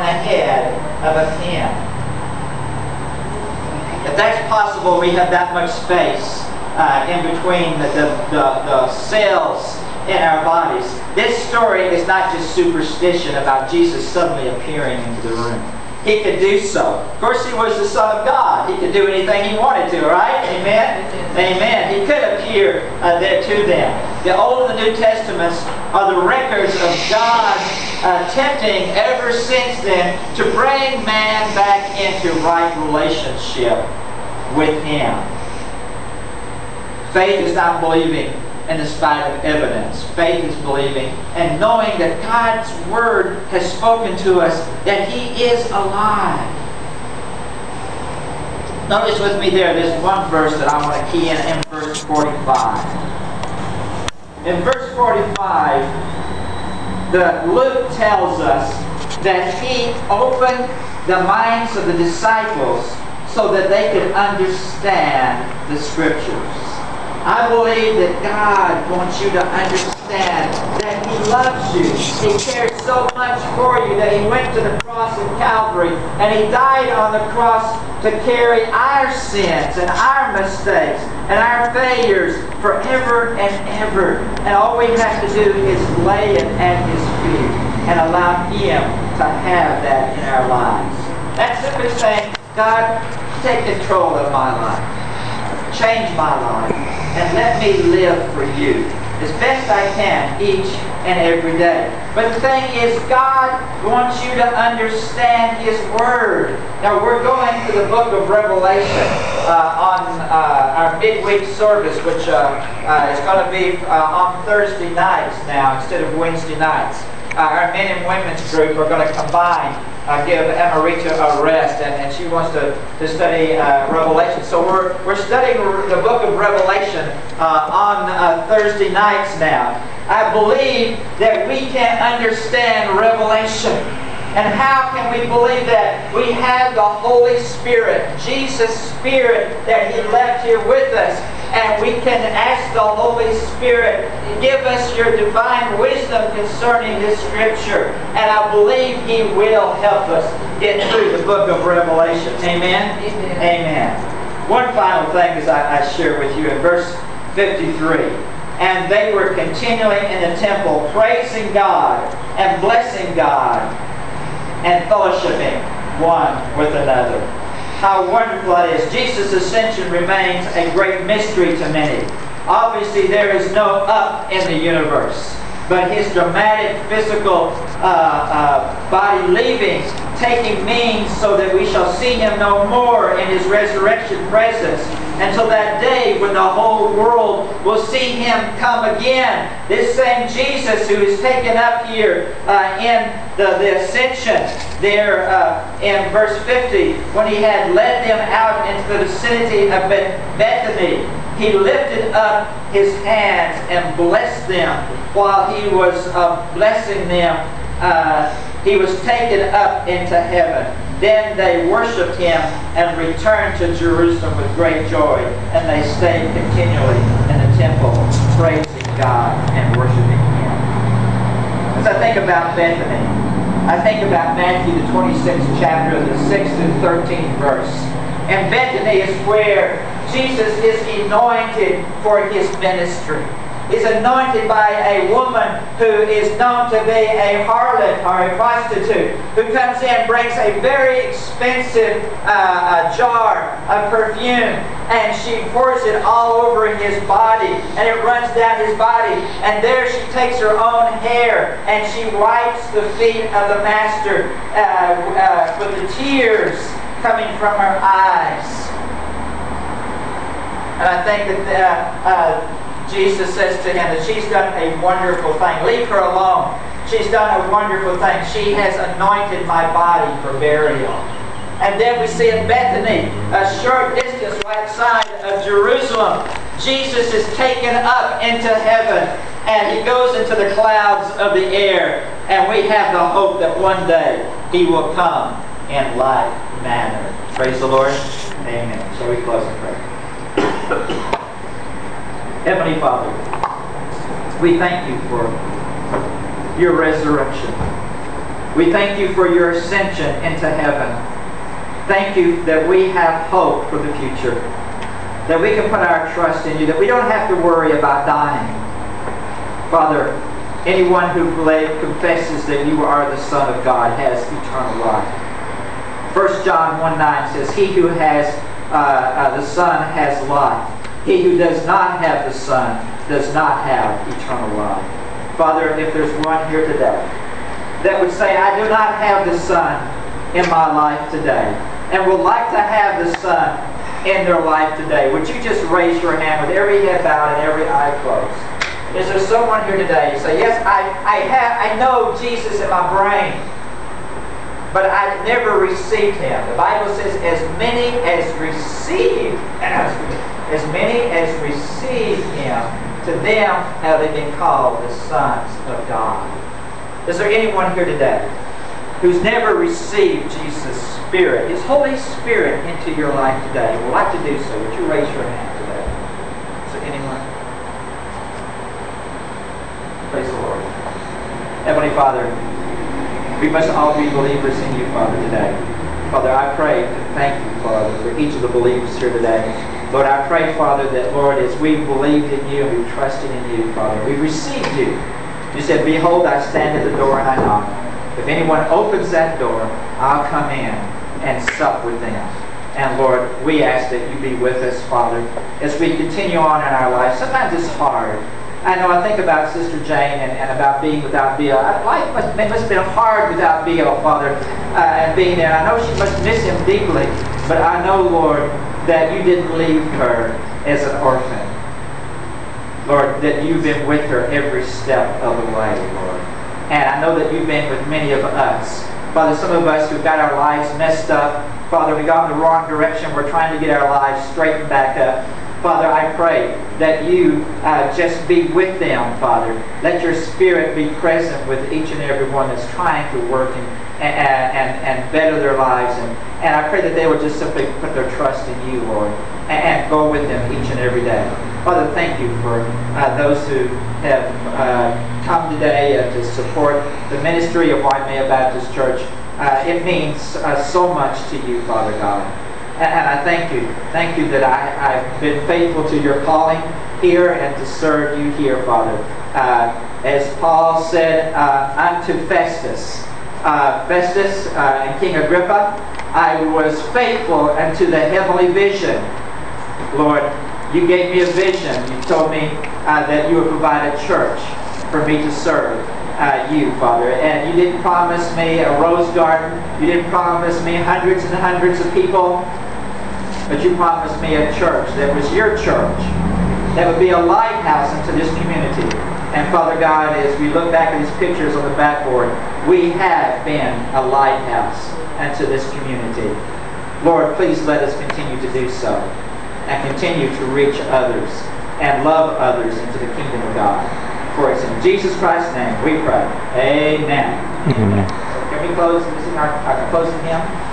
ahead of a pin. If that's possible, we have that much space uh, in between the, the, the, the cells in our bodies. This story is not just superstition about Jesus suddenly appearing into the room. He could do so. Of course, he was the Son of God. He could do anything he wanted to, right? Amen? Amen. He could appear uh, there to them. The Old and the New Testaments are the records of God Uh, attempting ever since then to bring man back into right relationship with him. Faith is not believing in the spite of evidence. Faith is believing and knowing that God's Word has spoken to us that He is alive. Notice with me there, there's one verse that I want to key in in verse 45. In verse 45, the Luke tells us that he opened the minds of the disciples so that they could understand the Scriptures. I believe that God wants you to understand that He loves you. He cares so much for you that He went to the cross of Calvary and He died on the cross to carry our sins and our mistakes and our failures forever and ever. And all we have to do is lay it at His feet and allow Him to have that in our lives. That's simply saying, God, take control of my life. Change my life and let me live for you as best I can each and every day. But the thing is, God wants you to understand His Word. Now, we're going to the book of Revelation uh, on uh, our midweek service, which uh, uh is going to be uh, on Thursday nights now instead of Wednesday nights. Uh, our men and women's group are going to combine uh, give Emerita a rest, and, and she wants to, to study uh, Revelation. So we're, we're studying the book of Revelation uh, on uh, Thursday nights now. I believe that we can understand Revelation. And how can we believe that? We have the Holy Spirit, Jesus' Spirit that He left here with us and we can ask the Holy Spirit, give us your divine wisdom concerning this scripture. And I believe He will help us get through the book of Revelation. Amen? Amen. Amen. One final thing as I, I share with you in verse 53. And they were continually in the temple praising God and blessing God and fellowshipping one with another how wonderful it is. Jesus' ascension remains a great mystery to many. Obviously, there is no up in the universe, but his dramatic physical uh, uh, body leaving, taking means so that we shall see him no more in his resurrection presence until that day when the whole world will see him come again. This same Jesus who is taken up here uh, in the, the ascension, there uh, in verse 50, when he had led them out into the vicinity of Bethany, he lifted up his hands and blessed them while he was uh, blessing them. Uh, he was taken up into heaven. Then they worshipped him and returned to Jerusalem with great joy. And they stayed continually in the temple, praising God and worshiping him. As I think about Bethany, I think about Matthew, the 26th chapter, the 6th and 13th verse. And Bethany is where Jesus is anointed for his ministry is anointed by a woman who is known to be a harlot or a prostitute, who comes in brings a very expensive uh, jar of perfume, and she pours it all over his body, and it runs down his body. And there she takes her own hair, and she wipes the feet of the master uh, uh, with the tears coming from her eyes. And I think that uh, uh Jesus says to him that she's done a wonderful thing. Leave her alone. She's done a wonderful thing. She has anointed my body for burial. And then we see in Bethany, a short distance right side of Jerusalem, Jesus is taken up into heaven and he goes into the clouds of the air. And we have the hope that one day he will come in like manner. Praise the Lord. Amen. Shall we close in prayer? Heavenly Father, we thank you for your resurrection. We thank you for your ascension into heaven. Thank you that we have hope for the future. That we can put our trust in you. That we don't have to worry about dying. Father, anyone who confesses that you are the Son of God has eternal life. 1 John 1 9 says, He who has uh, uh, the Son has life. He who does not have the Son does not have eternal life. Father, if there's one here today that would say, I do not have the Son in my life today, and would like to have the Son in their life today, would you just raise your hand with every head bowed and every eye closed? Is there someone here today you say, Yes, I, I have I know Jesus in my brain, but I never received him. The Bible says, as many as receive, as many as receive him, to them have they been called the sons of God. Is there anyone here today who's never received Jesus' Spirit, His Holy Spirit, into your life today? Would like to do so? Would you raise your hand today? Is there anyone? Praise the Lord. Heavenly Father, we must all be believers in you, Father, today. Father, I pray and thank you, Father, for each of the believers here today. Lord, I pray, Father, that, Lord, as we believed in you and we trusted in you, Father, we received you. You said, Behold, I stand at the door and I knock. If anyone opens that door, I'll come in and sup with them. And Lord, we ask that you be with us, Father, as we continue on in our lives. Sometimes it's hard. I know I think about Sister Jane and, and about being without Bill. Life must, must have been hard without Bill, Father, uh, and being there. I know she must miss him deeply, but I know, Lord, that you didn't leave her as an orphan. Lord, that you've been with her every step of the way, Lord. And I know that you've been with many of us. Father, some of us who've got our lives messed up, Father, we got in the wrong direction. We're trying to get our lives straightened back up. Father, I pray that you uh, just be with them, Father. Let your spirit be present with each and every one that's trying to work and, and, and, better their lives. And, and I pray that they would just simply put their trust in you, Lord, and, and go with them each and every day. Father, thank you for uh, those who have uh, come today uh, to support the ministry of Waimea Baptist Church. Uh, it means uh, so much to you, Father God. And, I thank you. Thank you that I, I've been faithful to your calling here and to serve you here, Father. Uh, as Paul said unto Festus, Festus and King Agrippa, I was faithful unto the heavenly vision. Lord, you gave me a vision. You told me uh, that you would provide a church for me to serve uh, you, Father. And you didn't promise me a rose garden. You didn't promise me hundreds and hundreds of people. But you promised me a church that was your church. That would be a lighthouse into this community. And Father God, as we look back at these pictures on the backboard, we have been a lighthouse unto this community. Lord, please let us continue to do so and continue to reach others and love others into the kingdom of God. For it's in Jesus Christ's name we pray. Amen. Amen. Can we close? Is our, our closing hymn.